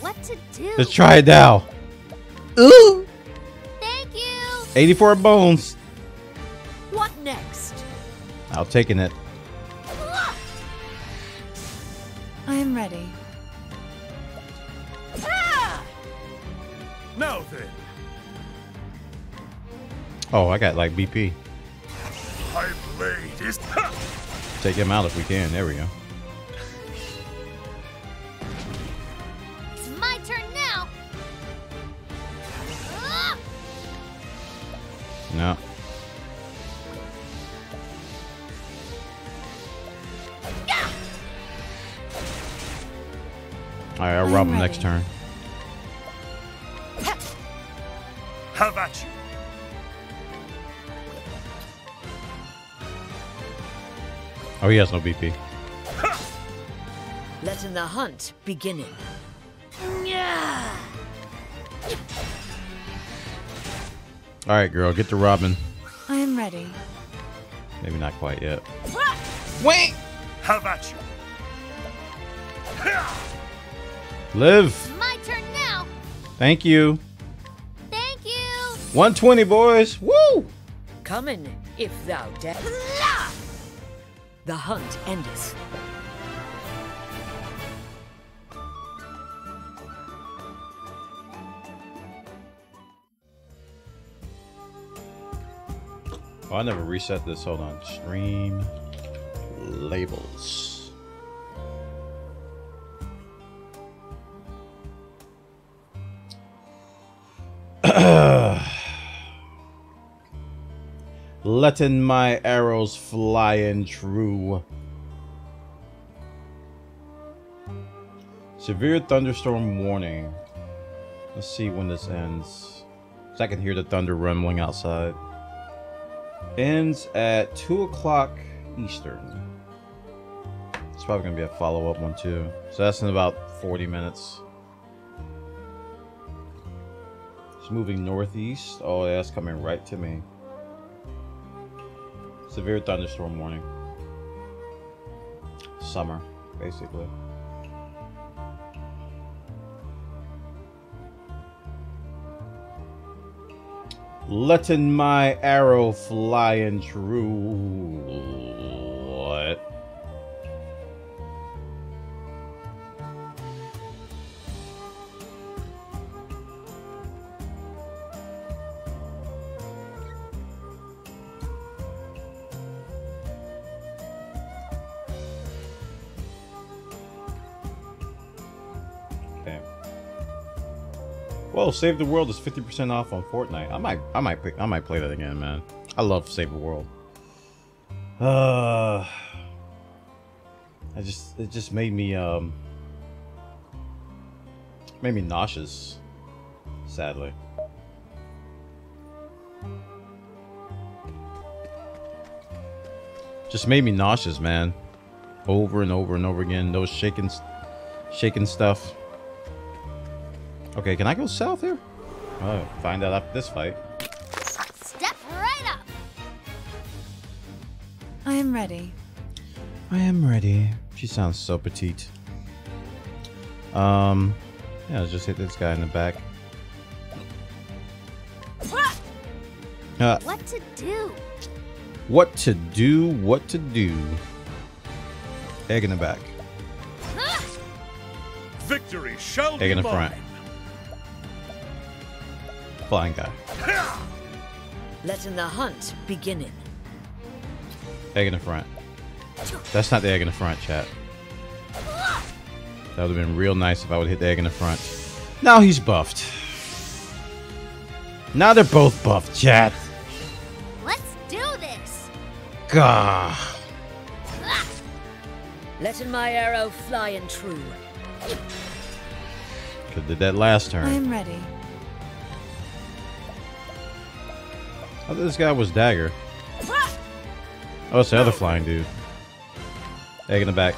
What to do? Let's try it now. Ooh. Thank you. 84 bones. What next? I'll taking it. I am ready. Ah! Now then, Oh, I got like BP. my blade is. Take him out if we can. There we go. No. All right, I'll rob him next turn. How about you. Oh, he has no BP. Letting the hunt beginning. Yeah. All right, girl, get to Robin. I am ready. Maybe not quite yet. Wait. How about you. Live. My turn now. Thank you. Thank you. 120, boys. Woo! Coming, if thou dare. The hunt endeth. Oh, I never reset this. Hold on. Stream labels. Letting my arrows flying true. Severe thunderstorm warning. Let's see when this ends. I can hear the thunder rumbling outside ends at 2 o'clock Eastern. It's probably going to be a follow up one too. So that's in about 40 minutes. It's moving northeast. Oh, yeah, that's coming right to me. Severe thunderstorm warning. Summer, basically. Letting my arrow flying true. Well, Save the World is 50% off on Fortnite. I might I might I might play that again, man. I love Save the World. Uh I just it just made me um made me nauseous sadly. Just made me nauseous, man. Over and over and over again. Those shaking shaking stuff. Okay, can I go south here? Oh, find out after this fight. Step right up. I am ready. I am ready. She sounds so petite. Um, yeah, let's just hit this guy in the back. Uh, What to do? what to do, what to do. Egg in the back. Victory shall Egg be in the mine. Front. Flying guy. Letting the hunt beginning. Egg in the front. That's not the egg in the front, chat. That would have been real nice if I would hit the egg in the front. Now he's buffed. Now they're both buffed, chat. Let's do this. Gah. Letting my arrow flying true. Could did that last turn. I'm ready. I thought this guy was dagger. Oh, it's the other flying dude. Egg in the back.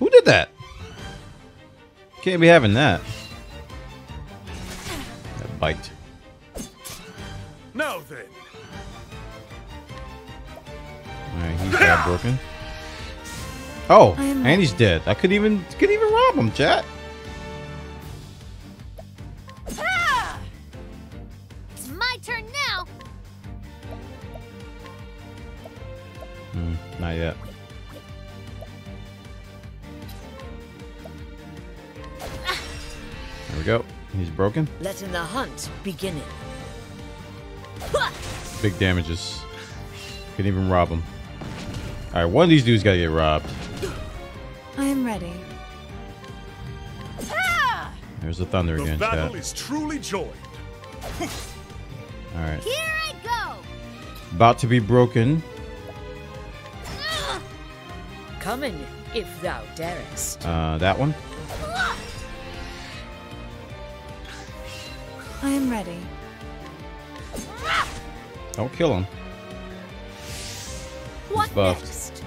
Who did that? Can't be having that. That bite. Now then, Alright, he's got broken. Oh, and he's dead. I couldn't even couldn't even rob him, chat. Broken. Letting the hunt begin. Big damages. Couldn't even rob him. Alright, one of these dudes gotta get robbed. I am ready. There's the thunder The again, battle chat. is truly joined. Alright. Here I go. About to be broken. Coming, if thou darest. Uh, that one. I am ready. Don't kill him. What buffed. next?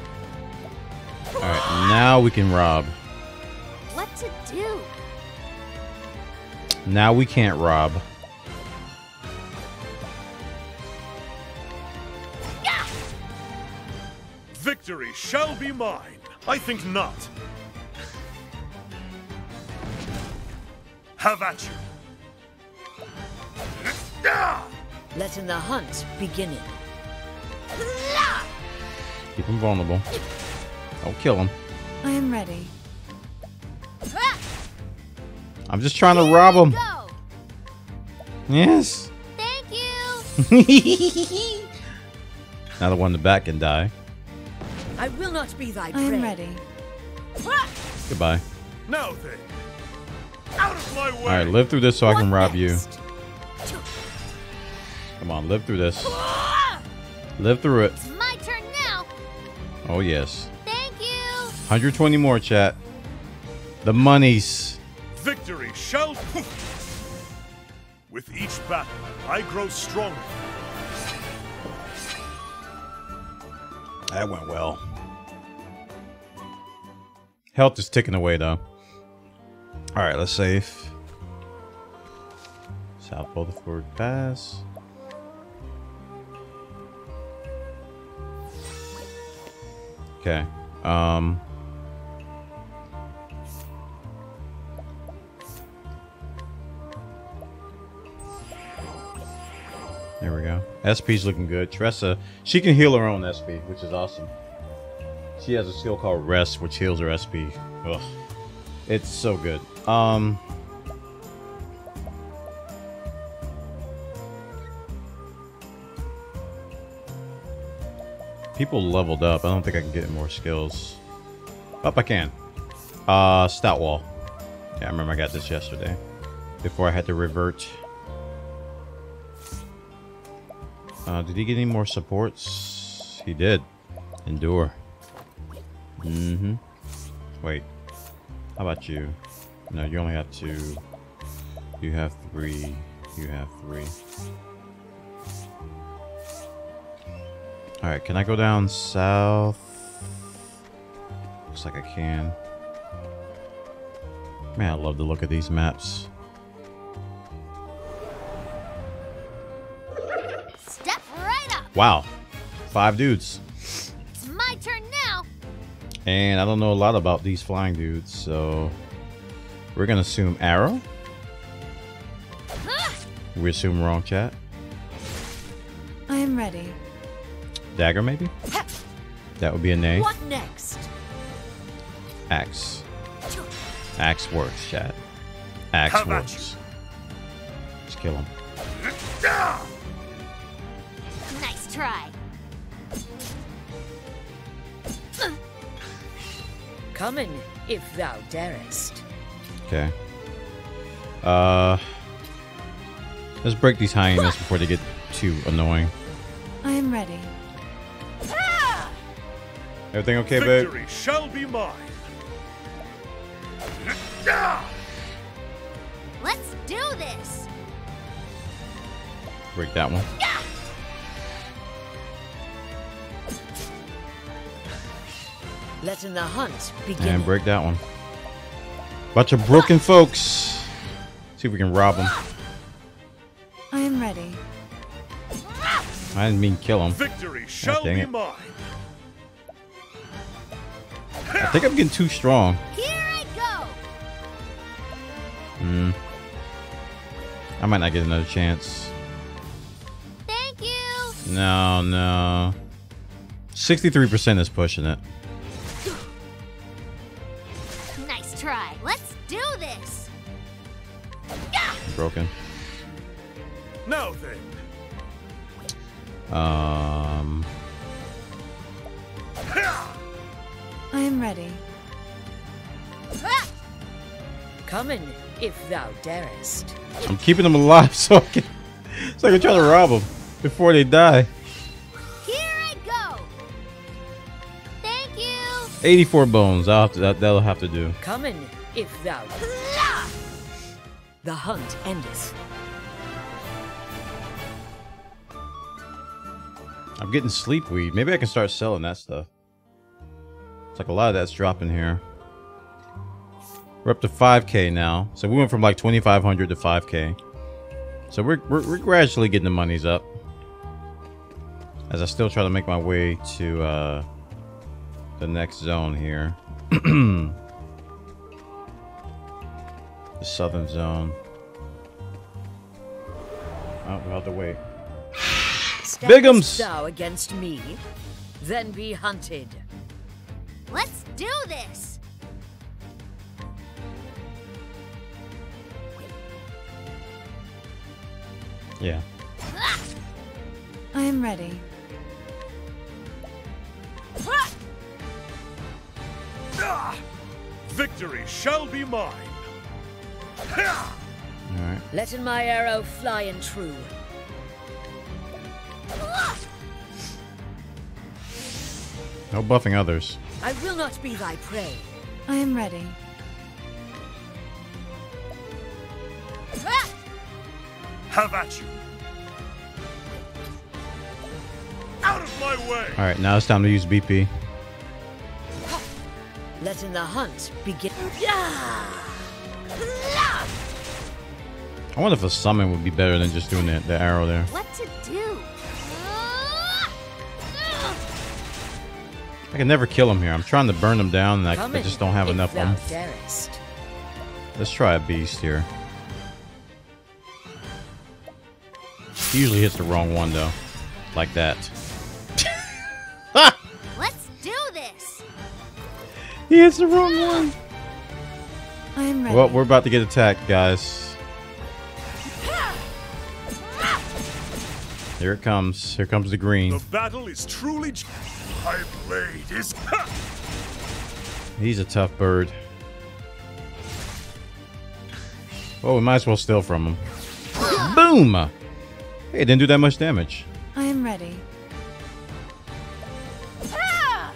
Alright, now we can rob. What to do? Now we can't rob. Victory shall be mine. I think not. Have at you. Letting the hunt begin. Keep him vulnerable. I'll kill him. I am ready. I'm just trying to rob him. Go. Yes. Thank you. now the one in the back can die. I will not be thy prey. I prey. am ready. Goodbye. Now then. Out of my way. Alright, live through this so I can What rob you. Next? Come on, live through this. Live through it. It's my turn now. Oh, yes. Thank you. 120 more, chat. The monies. Victory shall. With each battle, I grow stronger. That went well. Health is ticking away, though. Alright, let's save. South Bolderfall Pass. Okay. Um. There we go. SP's looking good. Tressa, she can heal her own SP, which is awesome. She has a skill called Rest, which heals her SP. Ugh. It's so good. Um. People leveled up. I don't think I can get more skills. Up I can. Uh, Stout Wall. Yeah, I remember I got this yesterday. Before I had to revert. Uh, did he get any more supports? He did. Endure. Mm-hmm. Wait. How about you? No, you only have two. You have three. You have three. Alright, can I go down south? Looks like I can. Man, I love the look of these maps. Step right up. Wow. Five dudes. It's my turn now. And I don't know a lot about these flying dudes, so we're gonna assume arrow. Ah! We assume wrong chat. I am ready. Dagger maybe? That would be a nay. What next? Axe. Axe works, chat. Axe How about works. Just kill him. Nice try. Coming, if thou darest. Okay. Uh let's break these hyenas before they get too annoying. I am ready. Everything okay, babe? Victory shall be mine. Let's do this. Break that one. Letting the hunt begin. And break that one. Bunch of broken folks. See if we can rob them. I am ready. I didn't mean kill them. Victory shall dang be it. mine. I think I'm getting too strong. Here I go. Hmm. I might not get another chance. Thank you. No, no. 63% is pushing it. Nice try. Let's do this. Broken. Now then, Um. I am ready. Come in, if thou darest. I'm keeping them alive so I can, so I can try to rob them before they die. Here I go. Thank you. 84 bones. I'll have to, that, that'll have to do. Come in, if thou. The hunt endeth. I'm getting sleep weed. Maybe I can start selling that stuff. It's like a lot of that's dropping here. We're up to 5k now. So we went from like 2500 to 5k. So we're, we're, we're gradually getting the monies up. As I still try to make my way to uh, the next zone here. the southern zone. Oh, we'll have to wait. Bigums! thou against me, then be hunted. Let's do this. Yeah. Ah! I am ready. Victory shall be mine. Ha! Alright. Letting my arrow fly and true. No buffing others. I will not be thy prey. I am ready. Ah! Have at you. Out of my way. Alright, now it's time to use BP. Letting the hunt begin. I wonder if a summon would be better than just doing that the arrow there. What to do? I can never kill him here. I'm trying to burn them down and I, I just don't have enough of them. darest. Let's try a beast here. He usually hits the wrong one though. Like that. Let's do this. He hits the wrong ah! one. I am ready. Well, we're about to get attacked, guys. Here it comes. Here comes the green. The battle is truly. J- My blade is. He's a tough bird. Well, we might as well steal from him. Boom! Hey, it didn't do that much damage. I am ready. Ah!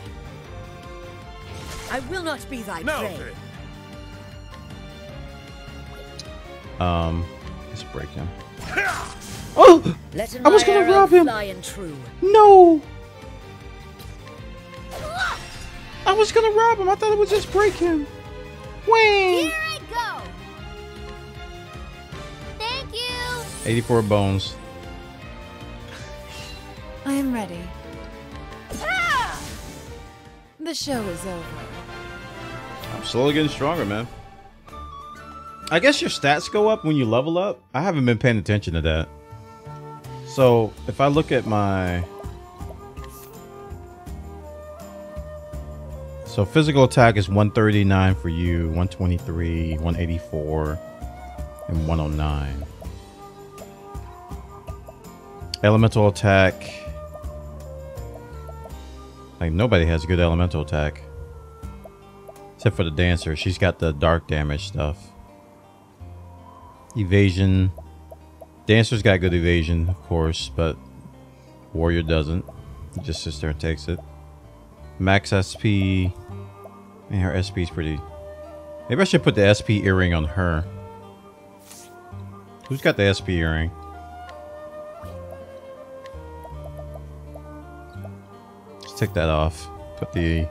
I will not be thy Now prey. then. Um, let's break him. Oh! Letting I was gonna arrow rob him. fly and true. No! I was gonna rob him. I thought it would just break him. Wang! Here I go. Thank you. 84 bones. I am ready. Ah! The show is over. I'm slowly getting stronger, man. I guess your stats go up when you level up. I haven't been paying attention to that. So if I look at my So physical attack is 139 for you, 123, 184, and 109. Elemental attack. Like nobody has good elemental attack. Except for the dancer. She's got the dark damage stuff. Evasion. Dancer's got good evasion, of course, but Warrior doesn't. He just sits there and takes it. Max SP. Man, her SP is pretty. Maybe I should put the SP earring on her. Who's got the SP earring? Let's take that off. Put the.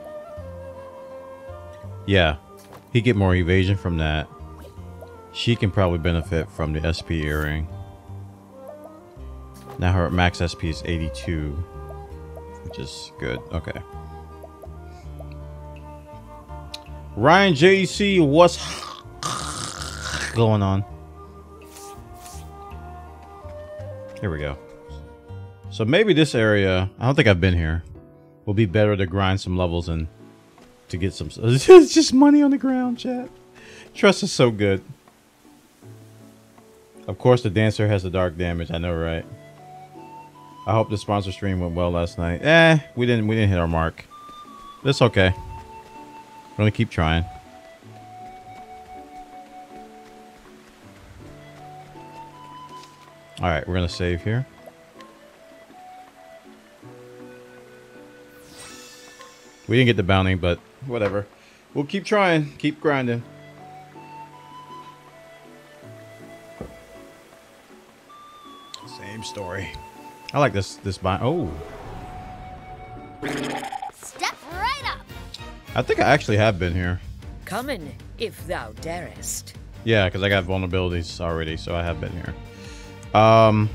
Yeah, he get more evasion from that. She can probably benefit from the SP earring. Now her max SP is 82, which is good. Okay. Ryan JC, what's going on? Here we go. So maybe this area, I don't think I've been here, will be better to grind some levels and to get some. It's just money on the ground, chat. Trust is so good. Of course, the dancer has the dark damage. I know, right? I hope the sponsor stream went well last night. Eh, we didn't. We didn't hit our mark. That's okay. We're gonna keep trying. All right, we're gonna save here. We didn't get the bounty, but whatever. We'll keep trying. Keep grinding. Same story. I like this this bind. Oh. I think I actually have been here. Come in, if thou darest. Yeah, because I got vulnerabilities already, so I have been here. Um,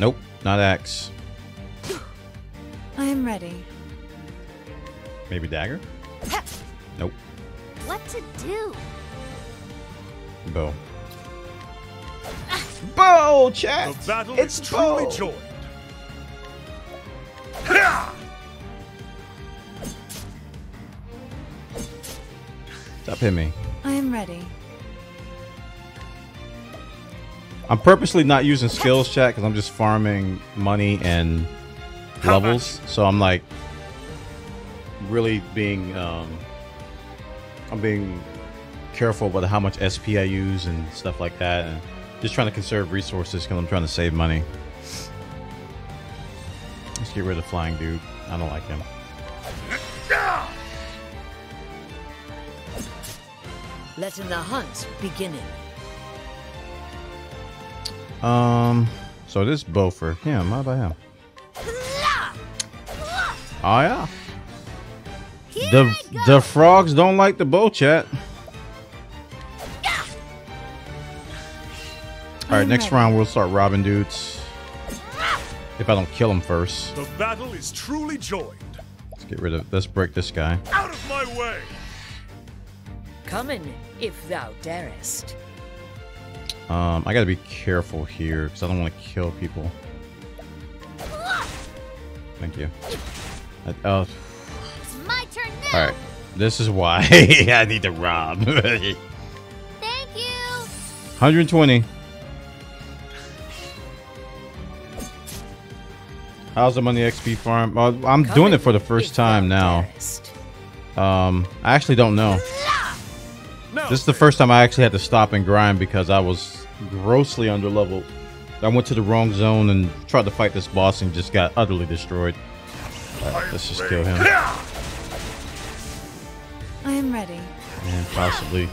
nope, not axe. I am ready. Maybe dagger. Nope, What to do? bow. Bow, The chat. battle It's is truly bow. Stop hitting me. I am ready. I'm purposely not using skills chat because I'm just farming money and levels. So I'm like really being um I'm being careful about how much SP I use and stuff like that and just trying to conserve resources because I'm trying to save money. Let's get rid of the flying dude. I don't like him. Letting the hunt beginning. Um so this bow for him. How about him? Oh yeah. Here The I the frogs don't like the bow chat. All right, next round we'll start robbing dudes. If I don't kill him first, The battle is truly joined. let's get rid of. Let's break this guy. Out of my way! Come in, if thou darest. Um, I gotta be careful here because I don't want to kill people. Thank you. I- oh, It's my turn now. all right. This is why I need to rob. Thank you. 120. How's the money XP farm? Well, I'm Come doing it for the first time now. Um, I actually don't know. Now, This is the first time I actually had to stop and grind because I was grossly underleveled. I went to the wrong zone and tried to fight this boss and just got utterly destroyed. Alright, let's just kill him I am ready. and possibly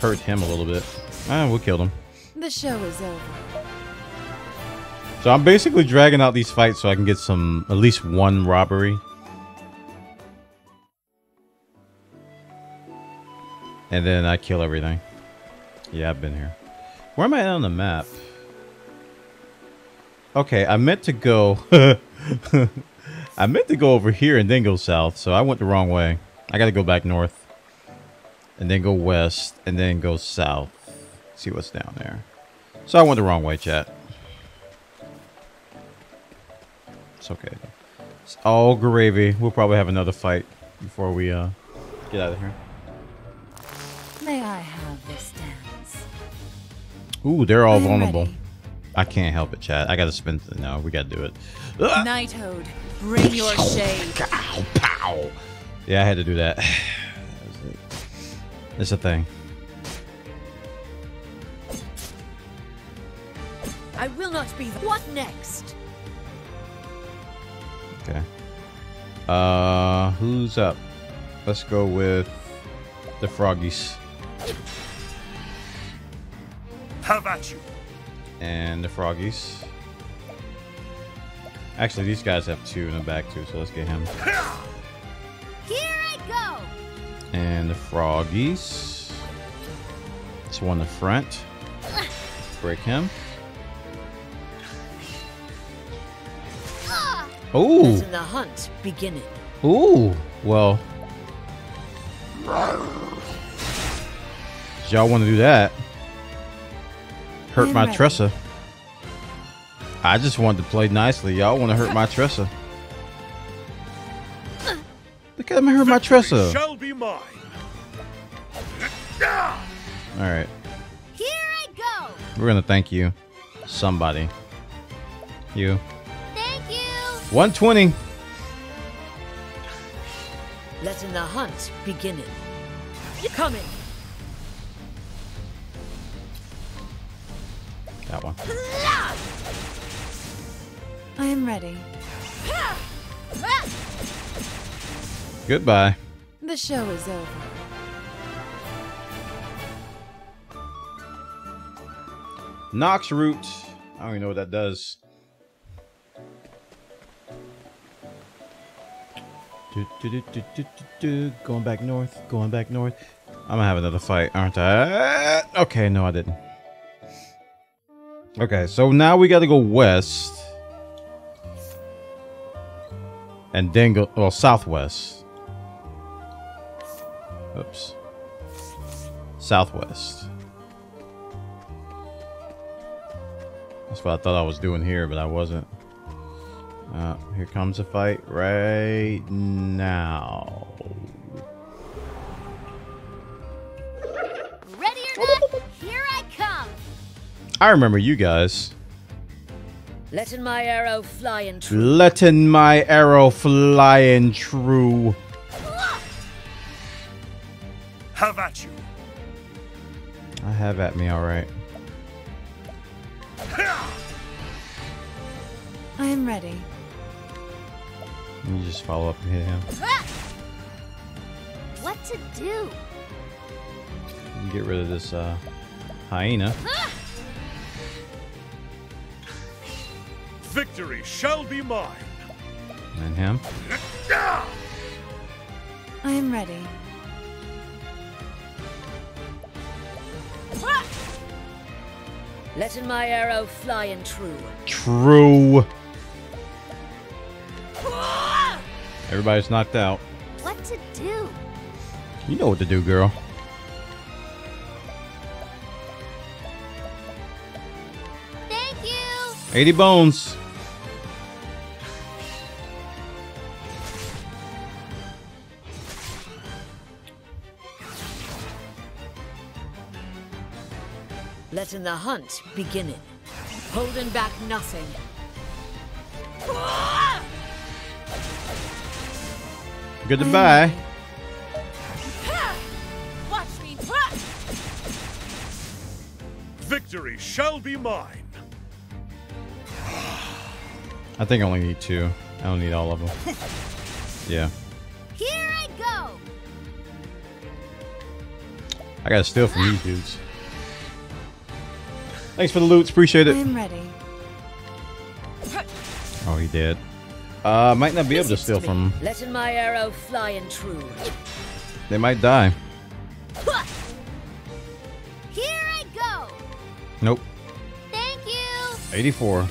hurt him a little bit. Ah, we killed him. The show is over. So I'm basically dragging out these fights so I can get some, at least one robbery. And then I kill everything. Yeah, I've been here. Where am I on the map? Okay, I meant to go... I meant to go over here and then go south, so I went the wrong way. I gotta go back north. And then go west, and then go south. See what's down there. So I went the wrong way, chat. It's okay. It's all gravy. We'll probably have another fight before we uh get out of here. Ooh, they're all I am vulnerable. ready. I can't help it, chat. I gotta spin. No, we gotta do it. Ugh! Night Ode, bring your shade. Pow, pow. Yeah, I had to do that. It's a thing. I will not be. What next? Okay. Uh, who's up? Let's go with the froggies Have at you. and the froggies. Actually, these guys have two in the back too, so let's get him. Here I go. And the froggies. This one in the front. Break him. Ah! Ooh. Letting the hunt beginning. Ooh. Well, Y'all want to do that? Hurt my ready. Tressa. I just wanted to play nicely. Y'all want to hurt my Tressa. Look at him hurt my Tressa. shall be mine. All right. Here I go. We're going to thank you. Somebody. You. Thank you. 120. Letting the hunt beginning. Coming. That one. I am ready. Goodbye. The show is over. Noxroot. I don't even know what that does. Do, do, do. Going back north. Going back north. I'm gonna have another fight, aren't I? Okay, no, I didn't. Okay, so now we got to go west, and then go well southwest. Oops. Southwest. That's what I thought I was doing here, but I wasn't. Uh, here comes a fight right now. I remember you guys. Letting my arrow fly and true. Letting my arrow fly in true. Have at you. I have at me, alright. I am ready. You just follow up and hit him. What to do? Get rid of this uh, hyena. Victory shall be mine. And him. I am ready. Letting my arrow fly and true. True. Everybody's knocked out. What to do? You know what to do, girl. Thank you. 80 bones. Letting the hunt beginning. Holding back nothing. Goodbye. Watch me. Victory shall be mine. I think I only need two. I don't need all of them. Yeah. Here I go. I gotta steal from you dudes. Thanks for the loot. Appreciate it. I it. am ready. Oh, he did. Uh, might not be able to steal me. from. Letting my arrow fly and true. They might die. Here I go. Nope. Thank you. 84.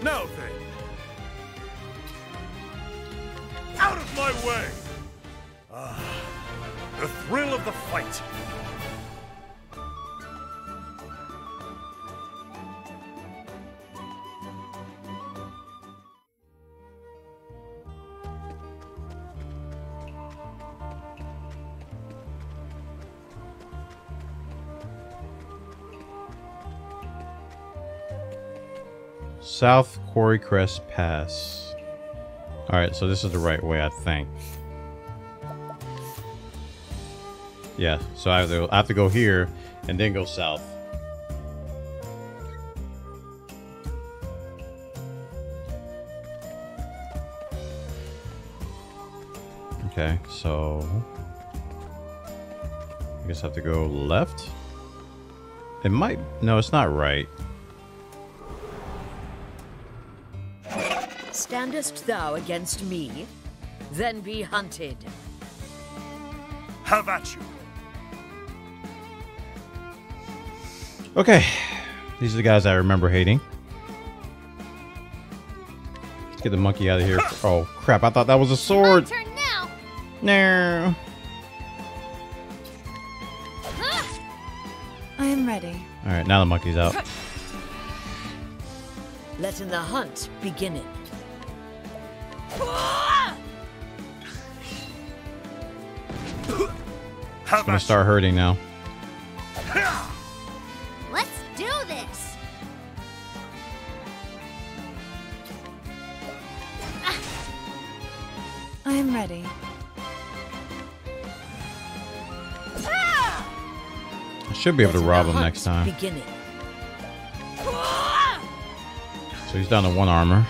Now then. Out of my way. Ah, the thrill of the fight. South Quarrycrest Pass. Alright, so this is the right way, I think. Yeah, so I have, to, I have to go here and then go south. Okay, so... I guess I have to go left? It might... No, it's not right. standest thou against me? Then be hunted. Have at you. Okay. These are the guys I remember hating. Let's get the monkey out of here. Oh, crap. I thought that was a sword. Turn now. No. I am ready. All right, now the monkey's out. Letting the hunt begin it. It's gonna start hurting now. Let's do this. Ah. I am ready. I should be able to rob him next time. So he's down to one armor.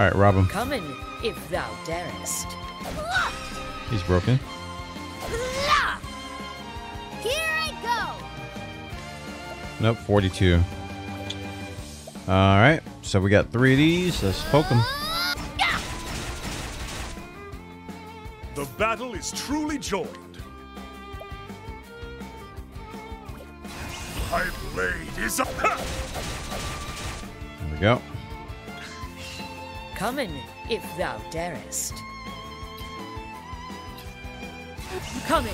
Alright, rob him. Coming, if thou darest. He's broken. Here I go. Nope, 42. Alright, so we got three of these. Let's poke him. The battle is truly joined. My blade is up. There we go. Coming, if thou darest. Coming.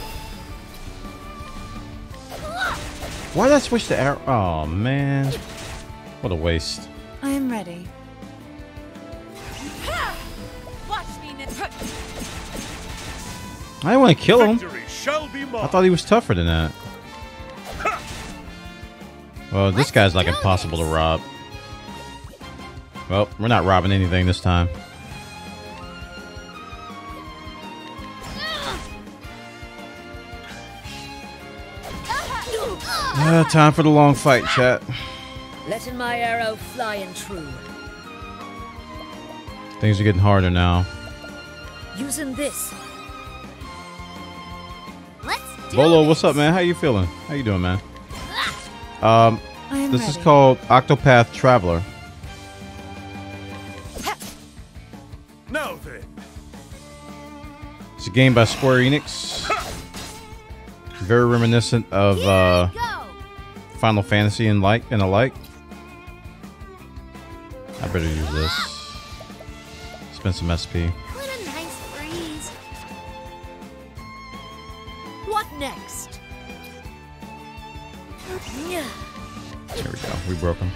Why did I switch to arrow? Oh, man. What a waste. I am ready. Watch me now. I didn't want to kill him. Victory shall be mine. I thought he was tougher than that. Well, this guy's like impossible to rob. Well, we're not robbing anything this time. Uh, time for the long fight, chat. Letting my arrow fly and true. Things are getting harder now. Using this. Let's do Bolo, this. what's up, man? How you feeling? How you doing, man? Um, I am this ready. is called Octopath Traveler. Game by Square Enix. Very reminiscent of uh, Final Fantasy and like and alike. I better use this. Spend some SP. What a nice breeze. What next? Yeah. There we go. We broke him.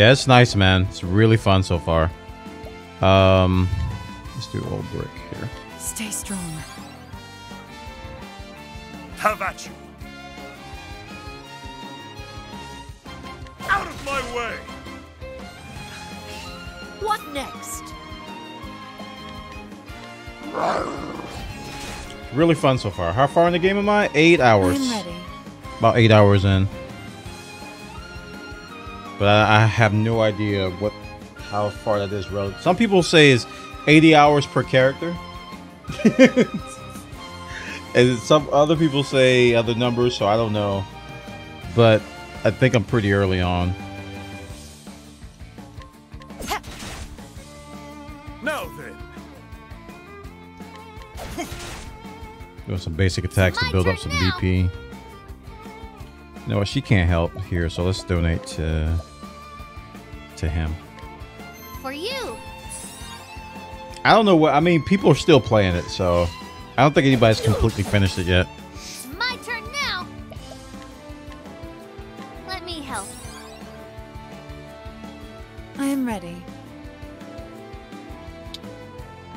Yeah, it's nice, man. It's really fun so far. Um, let's do Olberic here. Stay strong. have at you. Out of my way. What next? Really fun so far. How far in the game am I? Eight I hours. am ready. About eight hours in. But I, I have no idea what how far that is relative. Some people say is 80 hours per character. and some other people say other numbers, so I don't know. But I think I'm pretty early on. Now then, Doing some basic attacks to build up some now. BP. You know what? She can't help here, so let's donate to to him. For you. I don't know what I mean. People are still playing it, so I don't think anybody's completely finished it yet. It's my turn now. Let me help. I am ready.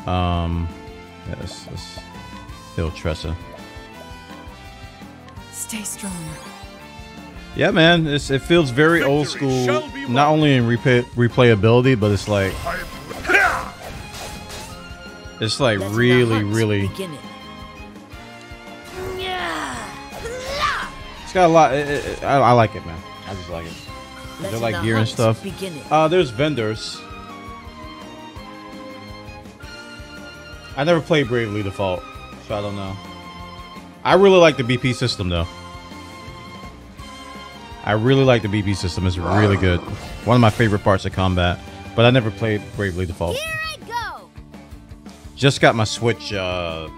Um, yeah, let's, let's Tressa. Stay strong. Yeah, man, it's, it feels very old school. Not only in replay, replayability, but it's like it's like the really, really. It's got a lot. It, it- I, I like it, man. I just like it. They're like the gear and stuff. Uh, there's vendors. I never played Bravely Default, so I don't know. I really like the BP system, though. I really like the BP system. It's really good. One of my favorite parts of combat. But I never played Bravely Default. Here I go. Just got my Switch uh,